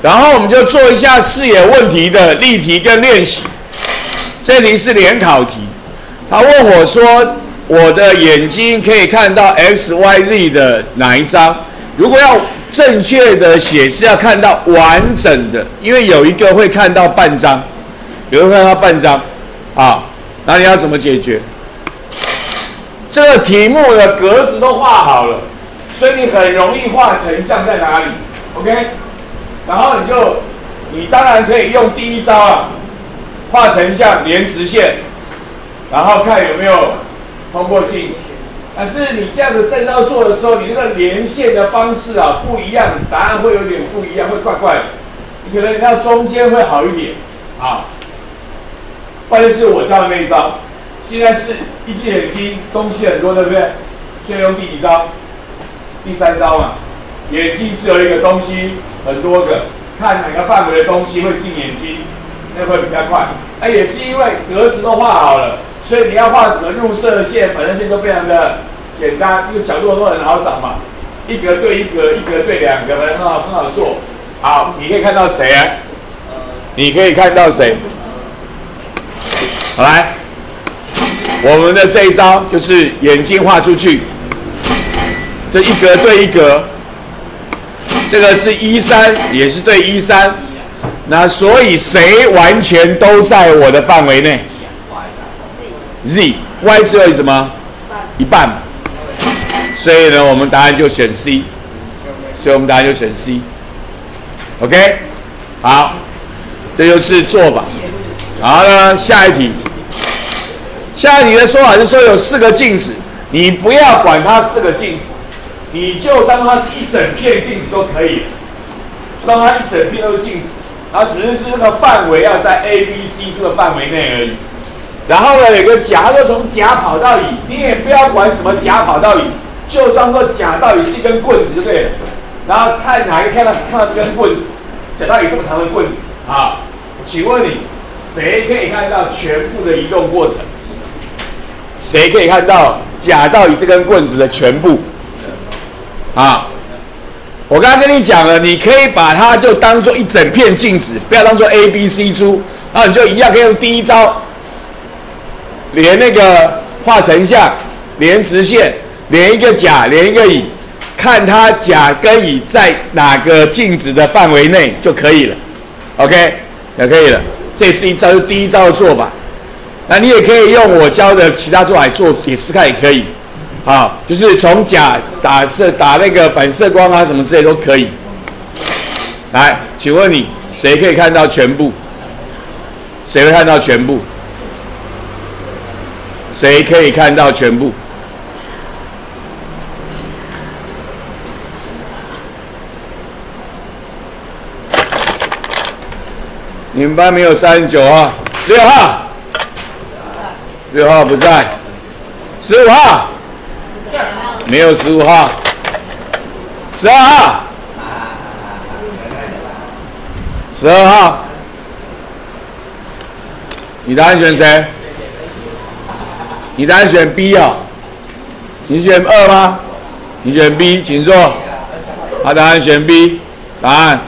然后我们就做一下视野问题的例题跟练习。这题是联考题，他问我说：“我的眼睛可以看到 x、y、z 的哪一张？如果要正确的写，是要看到完整的，因为有一个会看到半张，有一个看到半张，啊，那你要怎么解决？这个题目的格子都画好了，所以你很容易画成像在哪里，OK？然后你就，你当然可以用第一招啊。画成像连直线，然后看有没有通过镜。但是你这样子正要做的时候，你那个连线的方式啊不一样，答案会有点不一样，会怪怪的。你可能要中间会好一点啊。关键是我教的那一招，现在是一只眼睛东西很多，对不对？所以用第几招？第三招嘛。眼睛只有一个东西，很多个，看哪个范围的东西会进眼睛。那会比较快，那也是因为格子都画好了，所以你要画什么入射线、反射线都非常的简单，因为角度都很好找嘛，一格对一格，一格对两格，很好很好做。好，你可以看到谁啊？你可以看到谁？来，我们的这一招就是眼睛画出去，这一格对一格，这个是一三，也是对一三。那所以谁完全都在我的范围内？Z，Y 只有什么？一半。所以呢，我们答案就选 C。所以我们答案就选 C。OK，好，这就是做法。好了，下一题。下一题的说法是说有四个镜子，你不要管它四个镜子，你就当它是一整片镜子都可以，就当它一整片都是镜子。然后只是是那个范围要在 A、B、C 这个范围内而已。然后呢，有个甲，就从甲跑到乙，你也不要管什么甲跑到乙，就当做甲到乙是一根棍子就对了。然后看哪一个看到看到这根棍子，甲到乙这么长的棍子啊？请问你谁可以看到全部的移动过程？谁可以看到甲到乙这根棍子的全部？啊？我刚刚跟你讲了，你可以把它就当做一整片镜子，不要当做 A、B、C 珠，然后你就一样可以用第一招，连那个画成像，连直线，连一个甲，连一个乙，看它甲跟乙在哪个镜子的范围内就可以了，OK，也可以了。这是一招，是第一招的做法。那你也可以用我教的其他做法做，也试看也可以。好，就是从甲打射打那个反射光啊，什么之类都可以。来，请问你谁可以看到全部？谁会看到全部？谁可以看到全部？你们班没有三十九号，六号，六号不在，十五号。没有十五号，十二号，十二号，你答案选谁？你答案选 B 啊？你选二吗？你选 B，请坐。他答案选 B，答案。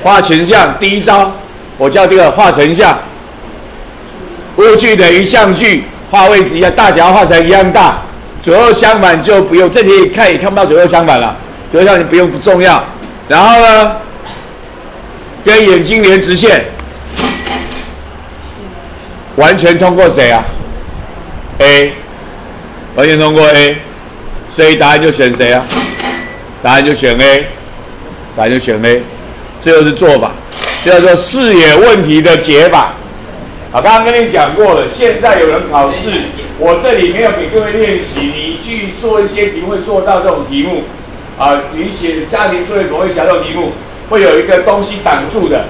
画群像第一招，我叫这个画成像。物距等于相距，画位置一样，大小画成一样大，左右相反就不用。这题看也看不到左右相反了，左右相反不用不重要。然后呢，跟眼睛连直线，完全通过谁啊？A，完全通过 A，所以答案就选谁啊？答案就选 A，答案就选 A，这就是做法，叫做视野问题的解法。好，刚刚跟你讲过了。现在有人考试，我这里没有给各位练习，你去做一些题会做到这种题目。啊，你写家庭作业怎么会写这种题目？会有一个东西挡住的，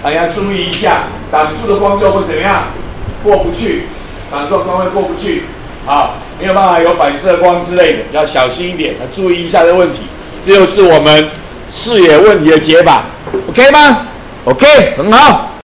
大家注意一下，挡住的光就会怎么样？过不去，挡住的光会过不去。啊，没有办法有反射光之类的，要小心一点，要注意一下这个问题。这就是我们视野问题的解法，OK 吗？OK，很好。